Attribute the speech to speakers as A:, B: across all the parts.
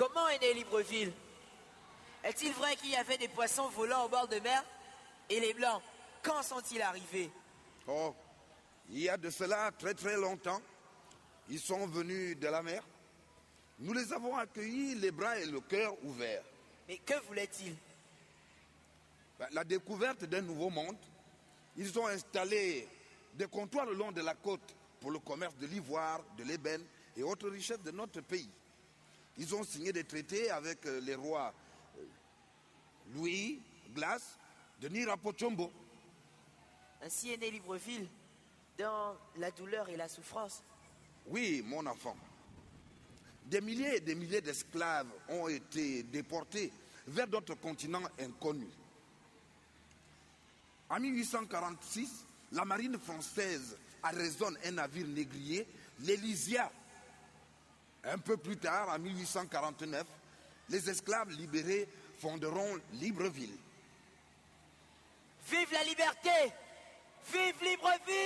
A: Comment est né Libreville? Est-il vrai qu'il y avait des poissons volants au bord de mer Et les Blancs, quand sont-ils arrivés?
B: Oh, il y a de cela très très longtemps. Ils sont venus de la mer. Nous les avons accueillis les bras et le cœur ouverts.
A: Mais que voulaient-ils?
B: Ben, La découverte d'un nouveau monde. Ils ont installé des comptoirs le long de la côte pour le commerce de l'ivoire, de l'ébène et autres richesses de notre pays. Ils ont signé des traités avec euh, les rois euh, Louis, Glace, Denis Rapochombo.
A: Ainsi est né Libreville, dans la douleur et la souffrance.
B: Oui, mon enfant. Des milliers et des milliers d'esclaves ont été déportés vers d'autres continents inconnus. En 1846, la marine française arraisonne un navire négrier, l'Elysia. Un peu plus tard, en 1849, les esclaves libérés fonderont Libreville.
A: Vive la liberté Vive Libreville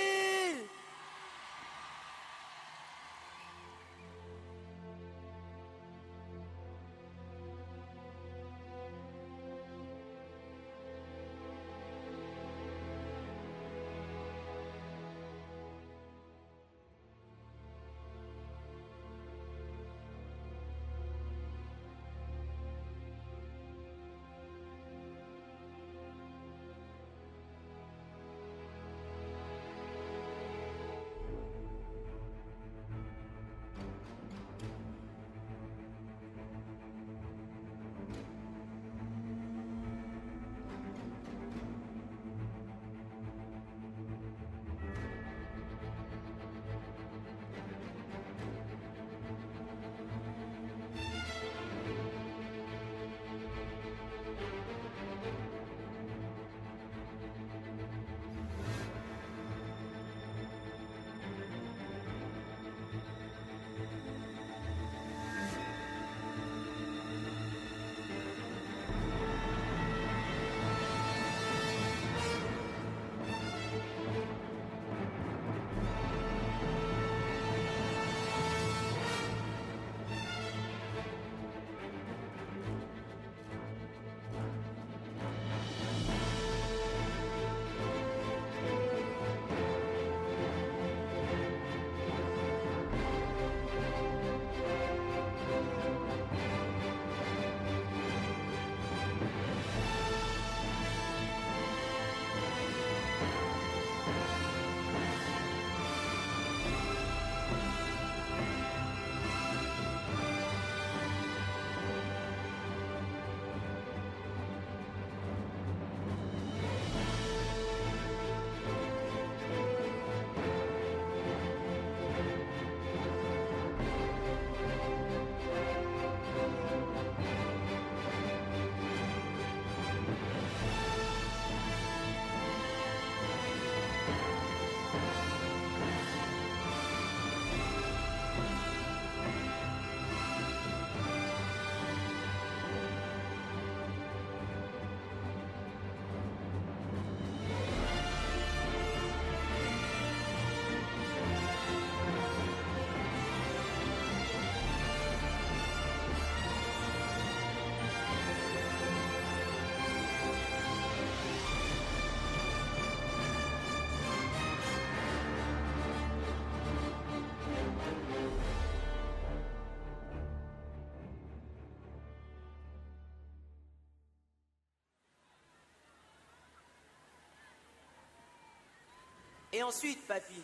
A: Et ensuite, papy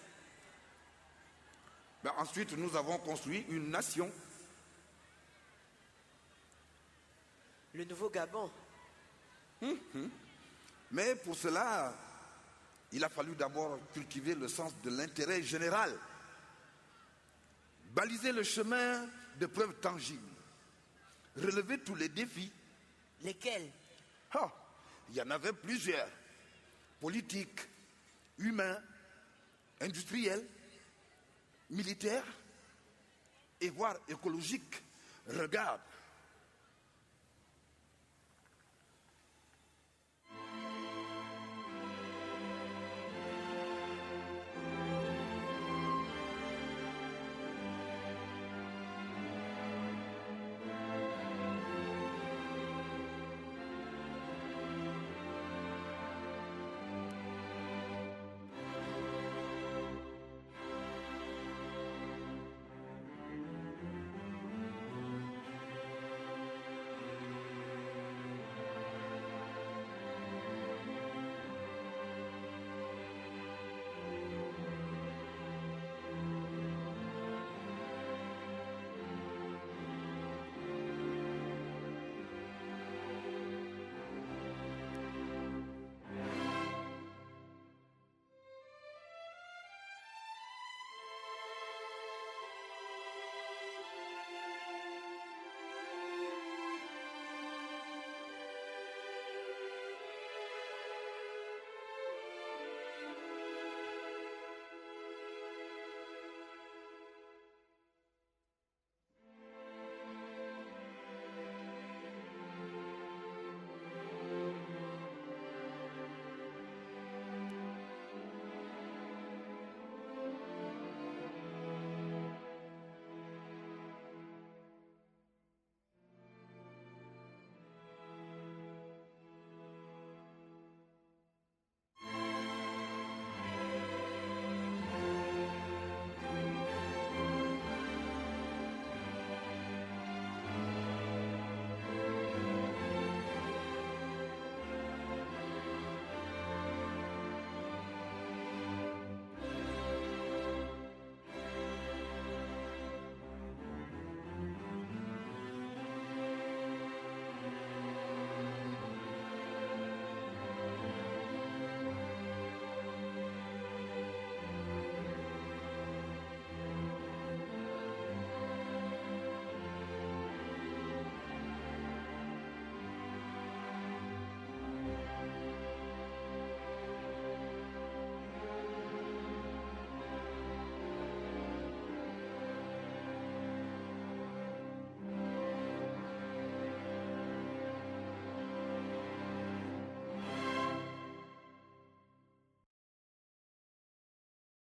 B: Ben, ensuite, nous avons construit une nation.
A: Le nouveau Gabon.
B: Mais pour cela, il a fallu d'abord cultiver le sens de l'intérêt général, baliser le chemin de preuves tangibles, relever tous les défis.
A: Lesquels?
B: Ah, il y en avait plusieurs. Politiques, humains, industriels, militaires et voire écologiques. Regarde,